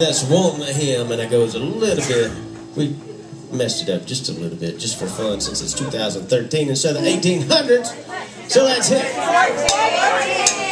That's one hymn, and it goes a little bit. We messed it up just a little bit, just for fun, since it's 2013 instead of 1800s. So that's it.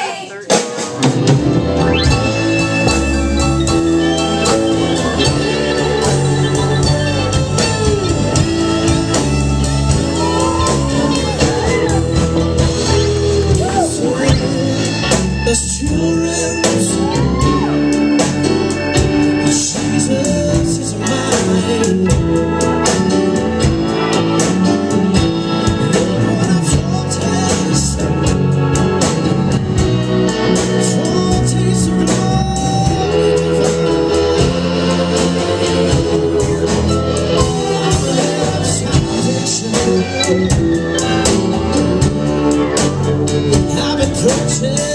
Yeah.